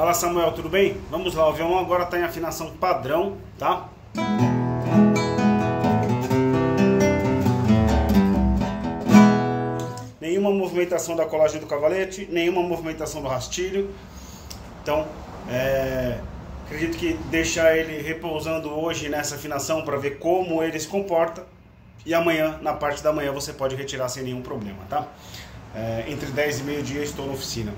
Fala Samuel, tudo bem? Vamos lá, o violão agora está em afinação padrão, tá? Nenhuma movimentação da colagem do cavalete, nenhuma movimentação do rastilho. Então, é, acredito que deixar ele repousando hoje nessa afinação para ver como ele se comporta. E amanhã, na parte da manhã, você pode retirar sem nenhum problema, tá? É, entre 10 e meio-dia estou na oficina.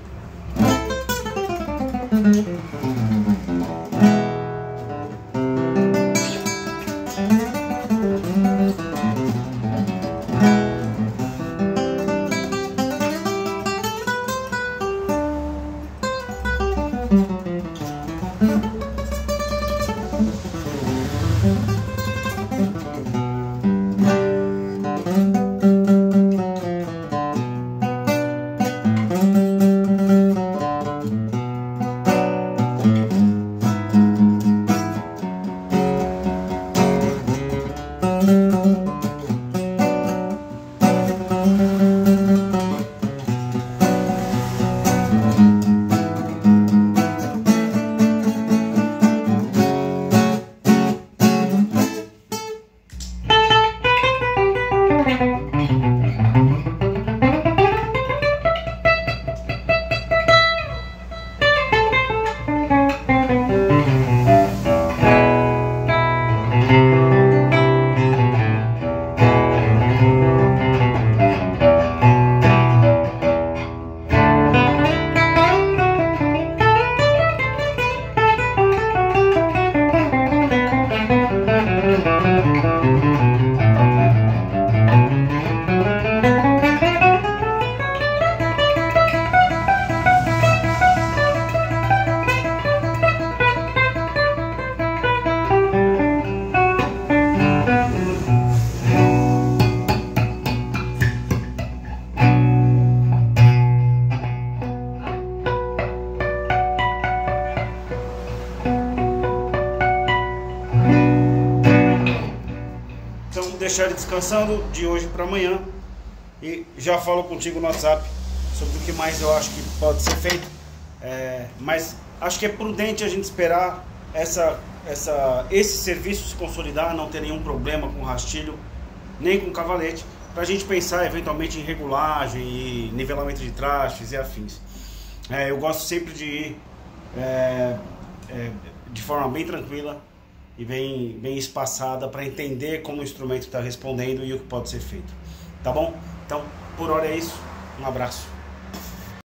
Deixar ele descansando de hoje para amanhã e já falo contigo no WhatsApp sobre o que mais eu acho que pode ser feito. É, mas acho que é prudente a gente esperar essa, essa, esse serviço se consolidar, não ter nenhum problema com rastilho, nem com cavalete, para a gente pensar eventualmente em regulagem e nivelamento de trastes e afins. É, eu gosto sempre de ir é, é de forma bem tranquila, e bem, bem espaçada para entender como o instrumento está respondendo e o que pode ser feito. Tá bom? Então, por hora é isso. Um abraço.